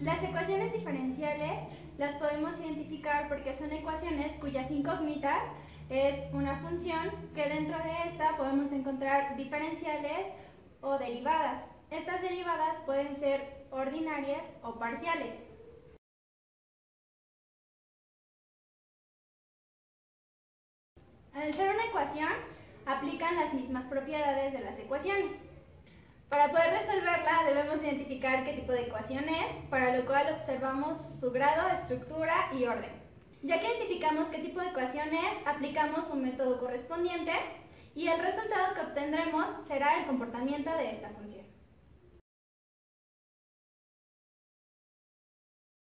Las ecuaciones diferenciales las podemos identificar porque son ecuaciones cuyas incógnitas es una función que dentro de esta podemos encontrar diferenciales o derivadas. Estas derivadas pueden ser ordinarias o parciales. Al ser una ecuación, aplican las mismas propiedades de las ecuaciones. Para poder resolverla debemos identificar qué tipo de ecuación es, para lo cual observamos su grado, estructura y orden. Ya que identificamos qué tipo de ecuación es, aplicamos un método correspondiente y el resultado que obtendremos será el comportamiento de esta función.